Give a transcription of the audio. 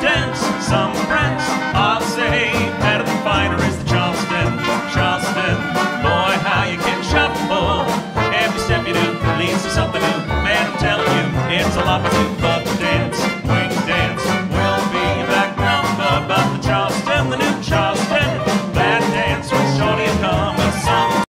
Charleston's, some friends all say better than finer is the Charleston, Charleston. Boy, how you can shuffle. Every step you do leads to something new. Man, I'm telling you, it's a lot.